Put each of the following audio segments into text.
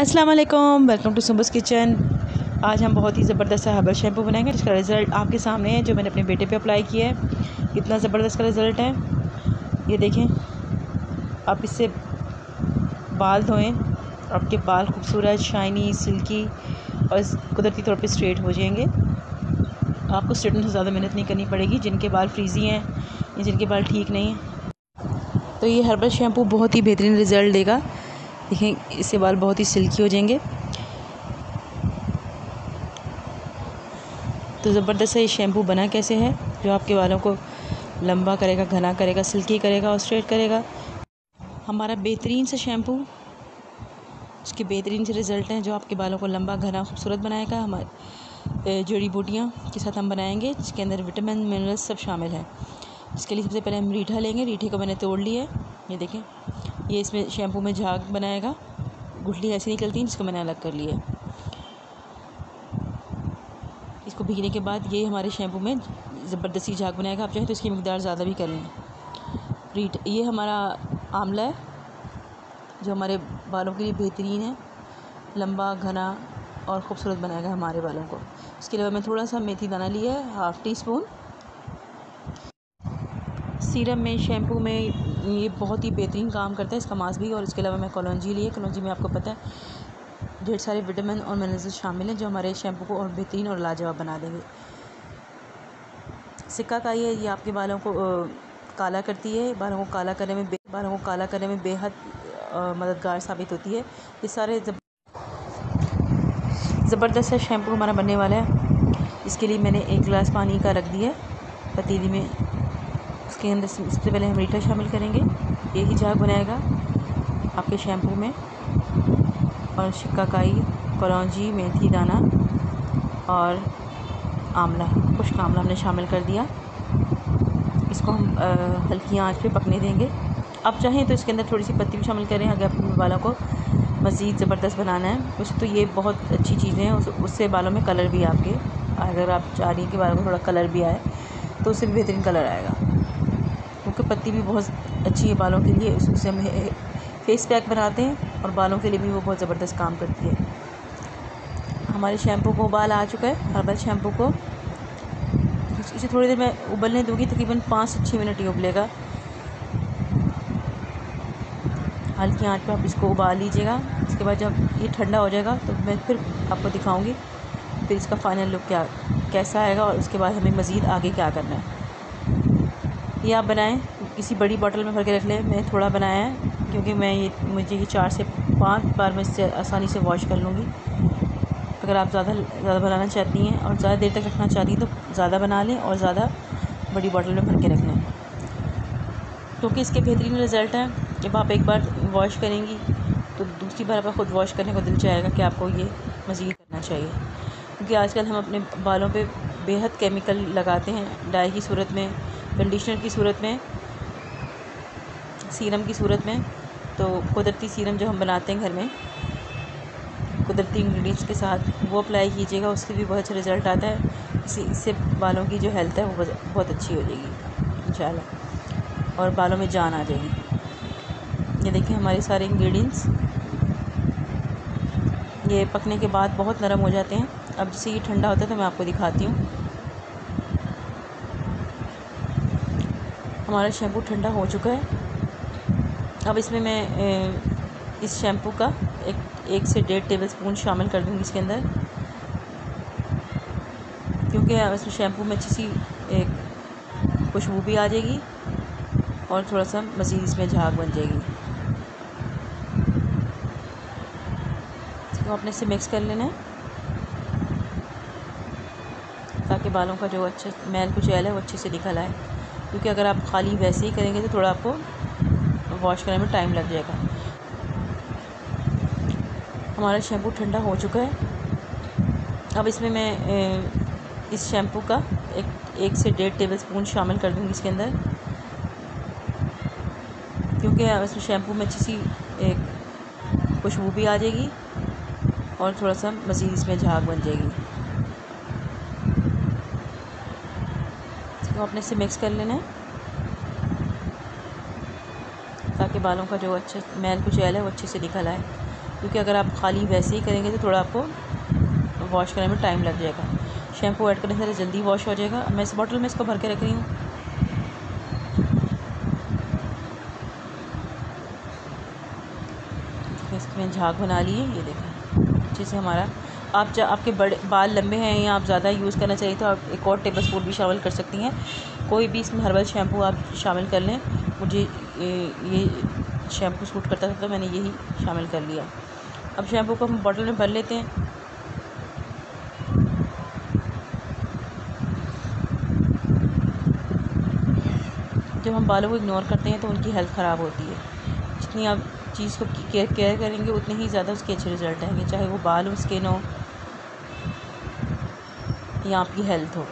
अस्सलाम वालेकुम welcome to सुबस kitchen आज हम बहुत ही ज़बरदस्त हर्बल शैम्पू बनाएँगे, जिसका रिज़ल्ट आपके सामने है, जो मैंने अपने बेटे पे अप्लाई किया है। कितना ज़बरदस्त का रिज़ल्ट है। ये देखें, आप इससे बाल धोएँ, आपके बाल खूबसूरत शाइनी सिल्की और कुदरती तौर पे स्ट्रेट हो जाएँगे। आपको स्ट्रेटन से ज़्यादा मेहनत नहीं करनी पड़ेगी, जिनके बाल फ्रीज़ी हैं, या जिनके बाल ठीक नहीं हैं। तो ये हर्बल शैम्पू बहुत ही बेहतरीन रिज़ल्ट देगा। देखें, इससे बाल बहुत ही सिल्की हो जाएँगे। तो ज़बरदस्त है, ये शैम्पू बना कैसे है, जो आपके बालों को लंबा करेगा, घना करेगा, सिल्की करेगा और स्ट्रेट करेगा। हमारा बेहतरीन से शैम्पू, उसके बेहतरीन से रिज़ल्ट हैं, जो आपके बालों को लंबा, घना, खूबसूरत बनाएगा। हमारे जड़ी बूटियाँ के साथ हम बनाएँगे, जिसके अंदर विटामिन, मिनरल्स सब शामिल हैं। इसके लिए सबसे पहले हम रीठा लेंगे, रीठे को मैंने तोड़ लिया है, ये देखें। ये इसमें शैम्पू में झाग बनाएगा। गुठली ऐसी निकलती है जिसको मैंने अलग कर लिया इसको भीगने के बाद ये हमारे शैम्पू में ज़बरदस्ती झाग बनाएगा। आप चाहें तो इसकी मकदार ज़्यादा भी कर लें। रीट ये हमारा आंवला है, जो हमारे बालों के लिए बेहतरीन है। लंबा, घना और ख़ूबसूरत बनाएगा हमारे बालों को। इसके अलावा मैं थोड़ा सा मेथी दाना लिया है, हाफ़ टी स्पून। सीरम में शैम्पू में ये बहुत ही बेहतरीन काम करता है इसका मास्क भी और इसके अलावा मैं कलौजी लिए कलौजी में आपको पता है ढेर सारे विटामिन और मिनरल्स शामिल हैं जो हमारे शैम्पू को और बेहतरीन और लाजवाब बना देंगे। सिक्का का ये ये आपके बालों को आ, काला करती है बालों को काला करने में बालों को काला करने में बेहद मददगार साबित होती है। ये सारे ज़बरदस्त शैम्पू हमारा बनने वाला है। इसके लिए मैंने एक गिलास पानी का रख दिया पतीली में। उसके अंदर सबसे पहले हम रीठा शामिल करेंगे। ये ही झाग बनाएगा आपके शैम्पू में। और शिक्काकाई कलौजी मेथी दाना और आमला खुश्क आमला हमने शामिल कर दिया। इसको हम हल्की आँच पे पकने देंगे। आप चाहें तो इसके अंदर थोड़ी सी पत्ती भी शामिल करें अगर अपने बालों को मज़ीद ज़बरदस्त बनाना है। वैसे तो ये बहुत अच्छी चीज़ें हैं। उस, उससे बालों में कलर भी आपके अगर आप चाह रही हैं कि बालों में थोड़ा कलर भी आए तो उससे भी बेहतरीन कलर आएगा। क्योंकि पत्ती भी बहुत अच्छी है बालों के लिए। उससे हम फेस पैक बनाते हैं और बालों के लिए भी वो बहुत ज़बरदस्त काम करती है। हमारे शैम्पू को उबाल आ चुका है हर्बल शैम्पू को। इसे थोड़ी देर मैं उबलने दूँगी, तकरीबन पाँच से छः मिनट ही उबलेगा। हल्की आँच पे आप इसको उबाल लीजिएगा। इसके बाद जब ये ठंडा हो जाएगा तो मैं फिर आपको दिखाऊँगी, फिर इसका फ़ाइनल लुक क्या, कैसा आएगा और उसके बाद हमें मज़ीद आगे क्या करना है। ये आप बनाएँ। किसी बड़ी बॉटल में भर के रख लें। मैं थोड़ा बनाया है, क्योंकि मैं ये, मुझे ये चार से पाँच बार मैं इससे आसानी से वॉश कर लूँगी। अगर आप ज़्यादा ज़्यादा बनाना चाहती हैं और ज़्यादा देर तक रखना चाहती हैं तो ज़्यादा बना लें और ज़्यादा बड़ी बॉटल में भर के रख लें। क्योंकि इसके बेहतरीन रिज़ल्ट हैं। जब आप एक बार वॉश करेंगी तो दूसरी बार आपका ख़ुद वॉश करने को दिल चाहेगा कि आपको ये मज़ीद करना चाहिए। क्योंकि आजकल हम अपने बालों पे बेहद केमिकल लगाते हैं। डाई की सूरत में कंडीशनर की सूरत में सीरम की सूरत में तो कुदरती सीरम जो हम बनाते हैं घर में, कुदरती इंग्रेडिएंट्स के साथ वो अप्लाई कीजिएगा उससे भी बहुत अच्छा रिज़ल्ट आता है। इसी, इससे बालों की जो हेल्थ है वो बहुत अच्छी हो जाएगी इन और बालों में जान आ जाएगी। ये देखिए हमारे सारे इंग्रेडिएंट्स ये पकने के बाद बहुत नरम हो जाते हैं। अब जैसे ये ठंडा होता है तो मैं आपको दिखाती हूँ। हमारा शैम्पू ठंडा हो चुका है। अब इसमें मैं इस शैम्पू का एक एक से डेढ़ टेबल स्पून शामिल कर दूँगी इसके अंदर। क्योंकि इसमें शैम्पू में अच्छी सी एक खुशबू भी आ जाएगी और थोड़ा सा मज़ीद इसमें झाग बन जाएगी। इसको अपने इसे मिक्स कर लेना है। ताकि बालों का जो अच्छा मैल कुचैल है, वो अच्छे से निकल आए। क्योंकि अगर आप खाली वैसे ही करेंगे तो थोड़ा आपको वॉश करने में टाइम लग जाएगा। हमारा शैम्पू ठंडा हो चुका है। अब इसमें मैं इस शैम्पू का एक एक से डेढ़ टेबल स्पून शामिल कर दूँगी इसके अंदर। क्योंकि इसमें शैम्पू में अच्छी सी एक खुशबू भी आ जाएगी और थोड़ा सा मज़ीद इसमें झाग बन जाएगी। इसको अपने से मिक्स कर लेना है। ताकि बालों का जो अच्छा मैल कुचैल है वो अच्छे से निकल आए। क्योंकि अगर आप खाली वैसे ही करेंगे तो थोड़ा आपको वॉश करने में टाइम लग जाएगा। शैम्पू ऐड करने से जल्दी वॉश हो जाएगा। मैं इस बॉटल में इसको भर के रख रही हूँ। इसमें झाग बना लिए ये देखें अच्छे से हमारा आप जब आपके बड़े बाल लंबे हैं या आप ज़्यादा यूज़ करना चाहिए तो आप एक और टेबल स्पून भी शामिल कर सकती हैं। कोई भी इसमें हर्बल शैम्पू आप शामिल कर लें। मुझे ये शैम्पू सूट करता था तो मैंने यही शामिल कर लिया। अब शैम्पू को हम बॉटल में भर लेते हैं। जब हम बालों को इग्नोर करते हैं तो उनकी हेल्थ ख़राब होती है। जितनी आप चीज़ को केयर केयर करेंगे, उतने ही ज़्यादा उसके अच्छे रिज़ल्ट आएँगे, चाहे वो बाल हो स्किन हो या आपकी हेल्थ हो।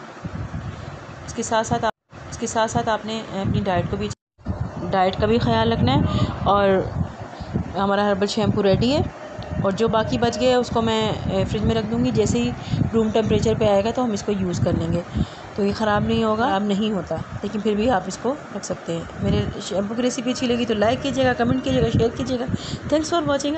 इसके साथ साथ आप, इसके साथ साथ आपने अपनी डाइट को भी डाइट का भी ख्याल रखना है और हमारा हर्बल शैम्पू रेडी है। और जो बाकी बच गया है, उसको मैं फ्रिज में रख दूँगी। जैसे ही रूम टेम्परेचर पे आएगा तो हम इसको यूज़ कर लेंगे। तो ये ख़राब नहीं होगा अब नहीं होता। लेकिन फिर भी आप इसको रख सकते हैं। मेरे शैम्पू की रेसिपी अच्छी लगी तो लाइक कीजिएगा कमेंट कीजिएगा शेयर कीजिएगा। Thanks for watching